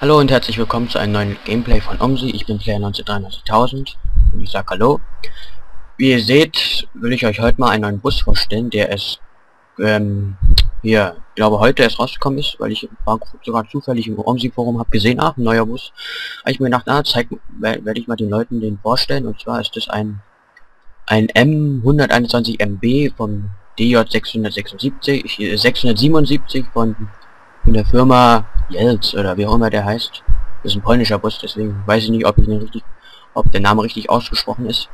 Hallo und herzlich willkommen zu einem neuen Gameplay von OMSI. Ich bin Player 1993.000 und ich sag Hallo. Wie ihr seht, will ich euch heute mal einen neuen Bus vorstellen, der es ähm, hier, ich glaube heute erst rausgekommen ist, weil ich sogar zufällig im OMSI Forum habe gesehen, ach, ein neuer Bus. Habe ich mir gedacht, na, zeig, werde ich mal den Leuten den vorstellen und zwar ist es ein ein M121MB vom DJ676, 677 von, von der Firma Jelz oder wie auch immer der heißt. Das ist ein polnischer Bus, deswegen weiß ich nicht, ob ich richtig, ob der Name richtig ausgesprochen ist.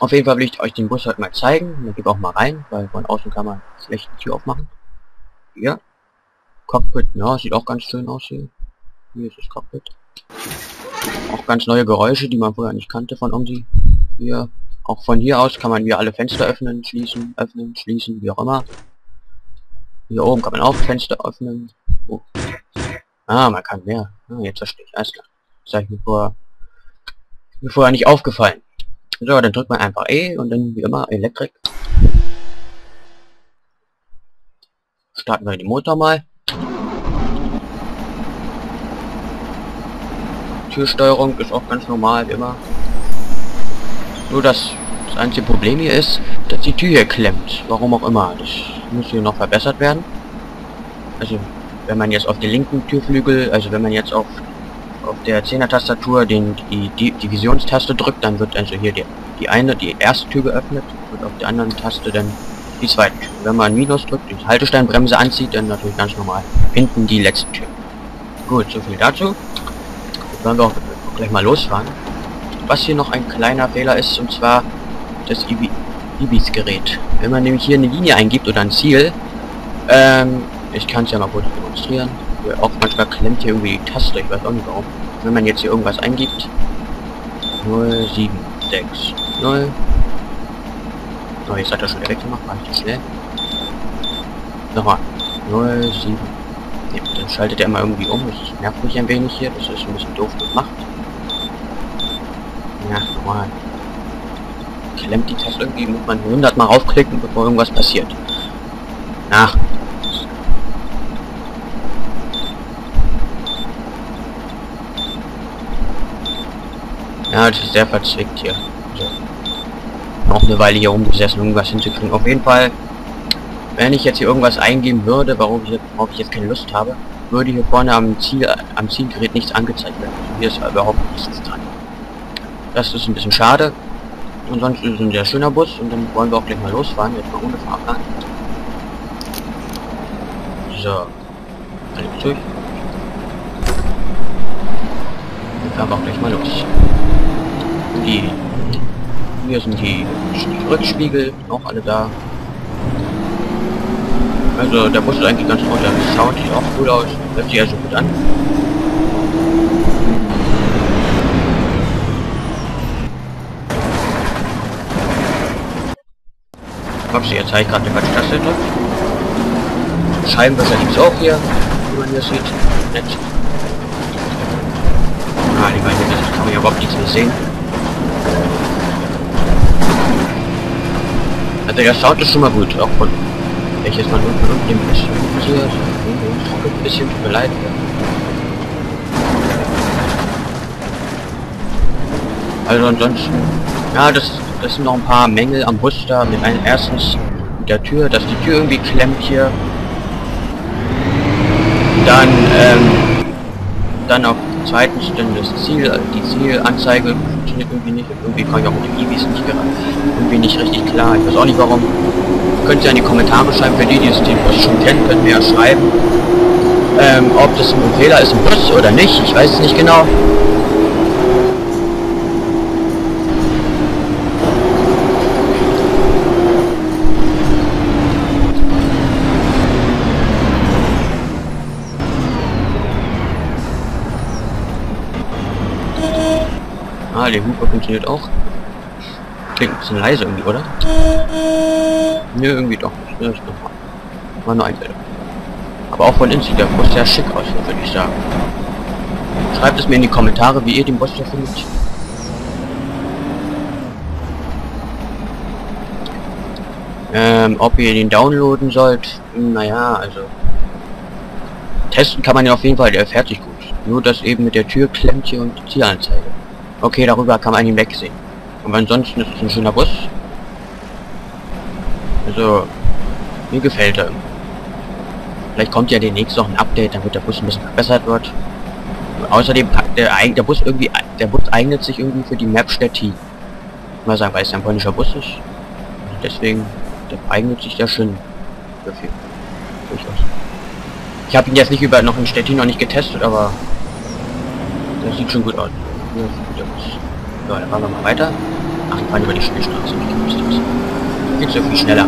Auf jeden Fall will ich euch den Bus heute mal zeigen. Dann geht auch mal rein, weil von außen kann man schlecht die Tür aufmachen. Hier. Cockpit, ja, sieht auch ganz schön aus hier. Hier ist das Cockpit. Auch ganz neue Geräusche, die man vorher nicht kannte von OMSI. Hier. Auch von hier aus kann man hier alle Fenster öffnen, schließen, öffnen, schließen, wie auch immer. Hier oben kann man auch Fenster öffnen. Oh. Ah, man kann mehr. Ah, jetzt verstehe ich. Alles klar. Das habe ich mir vorher, mir vorher nicht aufgefallen. So, dann drückt man einfach E und dann wie immer Elektrik. Starten wir den Motor mal. Türsteuerung ist auch ganz normal, wie immer. Nur das, das einzige Problem hier ist, dass die Tür hier klemmt. Warum auch immer. Das muss hier noch verbessert werden. Also wenn man jetzt auf den linken Türflügel, also wenn man jetzt auf, auf der 10er Tastatur den, die, die Divisionstaste drückt, dann wird also hier die, die eine, die erste Tür geöffnet und auf der anderen Taste dann die zweite Tür. Wenn man Minus drückt, die Haltesteinbremse anzieht, dann natürlich ganz normal hinten die letzte Tür. Gut, so viel dazu. Jetzt wollen wir auch gleich mal losfahren. Was hier noch ein kleiner Fehler ist, und zwar das Ibis-Gerät. Wenn man nämlich hier eine Linie eingibt oder ein Ziel, ähm, ich kann es ja mal kurz demonstrieren. Auch manchmal klemmt hier irgendwie die Taste, ich weiß auch nicht warum. Wenn man jetzt hier irgendwas eingibt. 0760. Oh, jetzt hat er schon direkt gemacht, war nicht schnell. Nochmal. 07. Ja, dann schaltet er mal irgendwie um. Das nervt mich ein wenig hier. Das ist ein bisschen doof gemacht. Ja, nochmal. Klemmt die Taste irgendwie, muss man 100 mal raufklicken, bevor irgendwas passiert. Ach, Ja, das ist sehr verzwickt hier. Also, noch eine Weile hier rumgesessen, irgendwas hinzukriegen. Auf jeden Fall, wenn ich jetzt hier irgendwas eingeben würde, warum ich, worauf ich jetzt keine Lust habe, würde hier vorne am Ziel, am Zielgerät nichts angezeigt werden. Hier ist überhaupt nichts dran. Das ist ein bisschen schade. Und sonst ist es ein sehr schöner Bus und dann wollen wir auch gleich mal losfahren, jetzt mal ohne Fahrplan. So. Alle durch. Dann fahren auch gleich mal los die hier sind die, Rückspiegel auch alle da also der Bus ist eigentlich ganz gut der Sound sieht auch cool aus hört sich ja so gut an Ups, jetzt habe ich gerade eine falsche Taste gedrückt. Scheibenwischer gibt es auch hier, wie man hier sieht. Nett. Ah, die beiden kann man ja überhaupt nichts mehr sehen. Also der Sound ist schon mal gut, auch von welches man unten und dem bisschen passiert. Ein bisschen tut mir. Also ansonsten, ja, das, das sind noch ein paar Mängel am Bus da. Mit einem erstens mit der Tür, dass die Tür irgendwie klemmt hier. Dann, ähm, dann auch zweitens dann das Ziel, die Zielanzeige funktioniert irgendwie nicht. Irgendwie kann ich auch mit dem Ibis nicht gerade irgendwie nicht richtig klar. Ich weiß auch nicht warum. Könnt ihr in die Kommentare schreiben, für die, die es den Bus schon kennen, könnt ihr ja schreiben. Ähm, ob das ein Fehler ist im Bus oder nicht, ich weiß es nicht genau. Ah, der Hupe funktioniert auch. Klingt ein bisschen leise irgendwie, oder? Nö, irgendwie doch. Das war nur Einbildung. Aber auch von sieht der Bus sehr schick aus, würde ich sagen. Schreibt es mir in die Kommentare, wie ihr den Bus hier findet. Ähm, ob ihr den downloaden sollt, naja, also testen kann man ja auf jeden Fall, der fährt sich gut. Nur das eben mit der Tür klemmt hier und die Zielanzeige. Okay, darüber kann man ihn wegsehen. Aber ansonsten ist es ein schöner Bus. Also, mir gefällt er. Vielleicht kommt ja demnächst noch ein Update, damit der Bus ein bisschen verbessert wird. Und außerdem der, der Bus irgendwie der Bus eignet sich irgendwie für die Map Stettin. Mal sagen, weil es ein polnischer Bus ist. Deswegen der eignet sich da schön dafür. Durchaus. Ich habe ihn jetzt nicht über noch in Stettin noch nicht getestet, aber das sieht schon gut aus. Ja, gut aus. So, dann fahren wir mal weiter. Ach, wir fahren über die Spielstraße. Geht so viel schneller.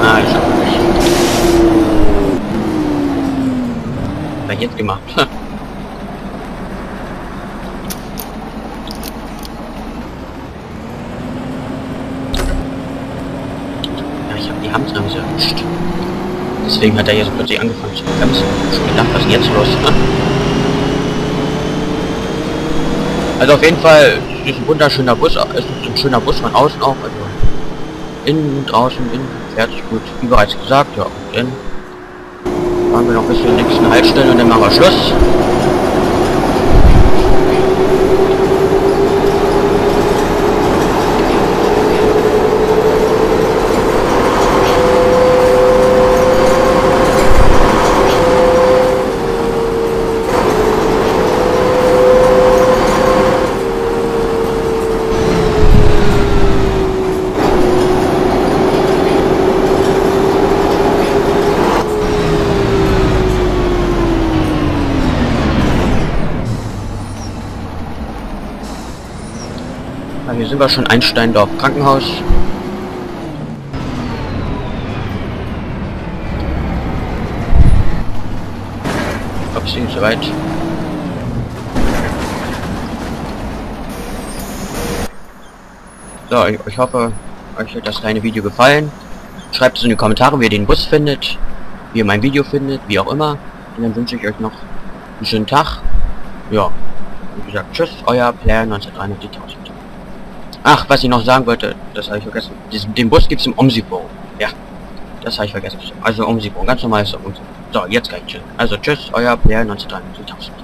Ah, ich hab nicht. Was jetzt gemacht? Ja, ich habe die Handbremse erwischt. Deswegen hat er so plötzlich angefangen zu bremsen. Schon gedacht, was ist jetzt los? Also auf jeden Fall ist ein wunderschöner Bus, ist ein schöner Bus von außen auch, also innen und draußen, innen fertig gut, wie bereits gesagt, ja, und dann fahren wir noch bis zur nächsten Haltestelle und dann machen wir Schluss. Ja, hier sind wir schon Einsteindorf Krankenhaus. Ob es nicht so weit. So, ich, ich hoffe, euch hat das kleine Video gefallen. Schreibt es in die Kommentare, wie ihr den Bus findet, wie ihr mein Video findet, wie auch immer. Und dann wünsche ich euch noch einen schönen Tag. Ja, wie gesagt, tschüss, euer Player 1993. Ach, was ich noch sagen wollte, das habe ich vergessen. Diesen, den Bus gibt es im Omsipro. Ja, das habe ich vergessen. Also Omsipro, ganz normales Omsipro. So, jetzt kann ich chillen. Also tschüss, euer Player 1993.